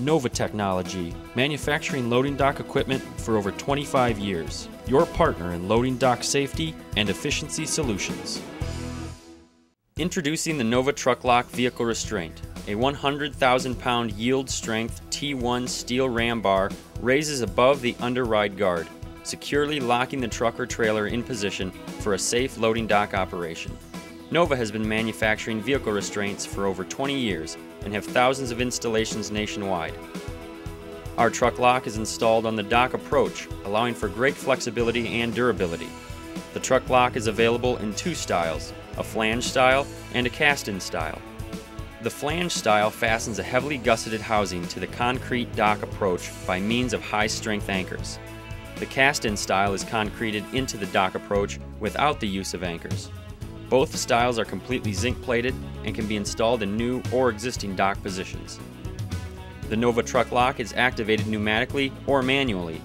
Nova Technology, manufacturing loading dock equipment for over 25 years. Your partner in loading dock safety and efficiency solutions. Introducing the Nova Truck Lock Vehicle Restraint. A 100,000 pound yield strength T1 steel ram bar raises above the underride guard, securely locking the truck or trailer in position for a safe loading dock operation. Nova has been manufacturing vehicle restraints for over 20 years and have thousands of installations nationwide. Our truck lock is installed on the dock approach, allowing for great flexibility and durability. The truck lock is available in two styles, a flange style and a cast-in style. The flange style fastens a heavily gusseted housing to the concrete dock approach by means of high-strength anchors. The cast-in style is concreted into the dock approach without the use of anchors. Both styles are completely zinc plated and can be installed in new or existing dock positions. The Nova truck lock is activated pneumatically or manually.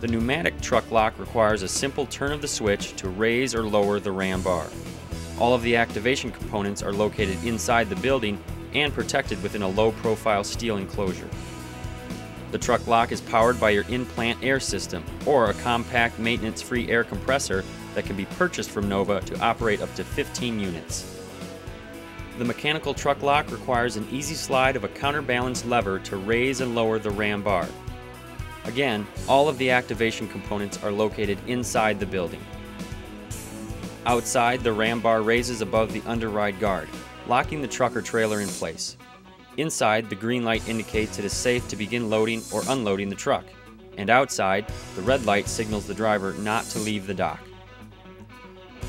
The pneumatic truck lock requires a simple turn of the switch to raise or lower the ram bar. All of the activation components are located inside the building and protected within a low profile steel enclosure. The truck lock is powered by your in-plant air system or a compact maintenance-free air compressor that can be purchased from Nova to operate up to 15 units. The mechanical truck lock requires an easy slide of a counterbalance lever to raise and lower the ram bar. Again, all of the activation components are located inside the building. Outside, the ram bar raises above the underride guard, locking the truck or trailer in place. Inside, the green light indicates it is safe to begin loading or unloading the truck. And outside, the red light signals the driver not to leave the dock.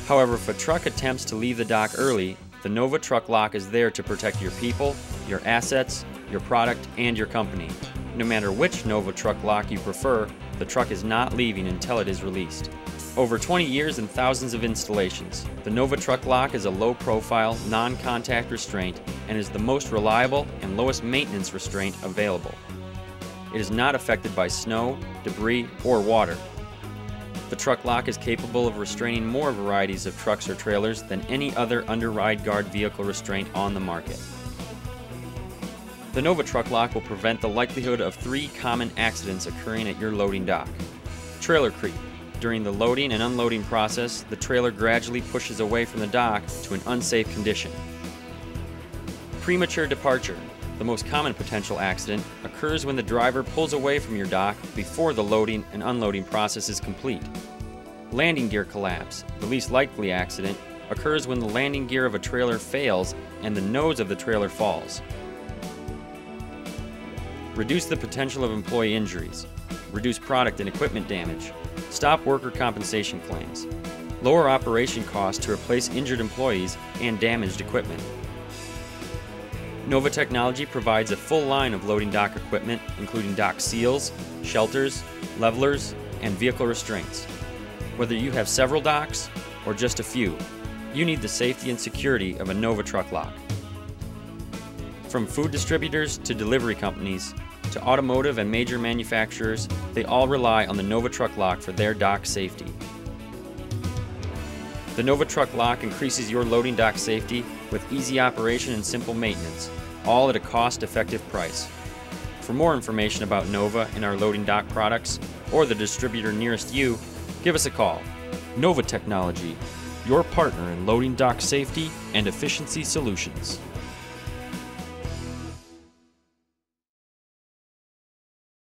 However, if a truck attempts to leave the dock early, the Nova Truck Lock is there to protect your people, your assets, your product, and your company. No matter which Nova Truck Lock you prefer, the truck is not leaving until it is released. Over 20 years and thousands of installations, the Nova Truck Lock is a low-profile, non-contact restraint and is the most reliable and lowest maintenance restraint available. It is not affected by snow, debris, or water, the truck lock is capable of restraining more varieties of trucks or trailers than any other under-ride guard vehicle restraint on the market. The Nova Truck Lock will prevent the likelihood of three common accidents occurring at your loading dock. Trailer creep. During the loading and unloading process, the trailer gradually pushes away from the dock to an unsafe condition. Premature departure. The most common potential accident occurs when the driver pulls away from your dock before the loading and unloading process is complete. Landing gear collapse, the least likely accident, occurs when the landing gear of a trailer fails and the nose of the trailer falls. Reduce the potential of employee injuries. Reduce product and equipment damage. Stop worker compensation claims. Lower operation costs to replace injured employees and damaged equipment. Nova Technology provides a full line of loading dock equipment, including dock seals, shelters, levelers, and vehicle restraints. Whether you have several docks or just a few, you need the safety and security of a Nova truck lock. From food distributors to delivery companies to automotive and major manufacturers, they all rely on the Nova truck lock for their dock safety. The Nova Truck Lock increases your loading dock safety with easy operation and simple maintenance, all at a cost-effective price. For more information about Nova and our loading dock products, or the distributor nearest you, give us a call. Nova Technology, your partner in loading dock safety and efficiency solutions.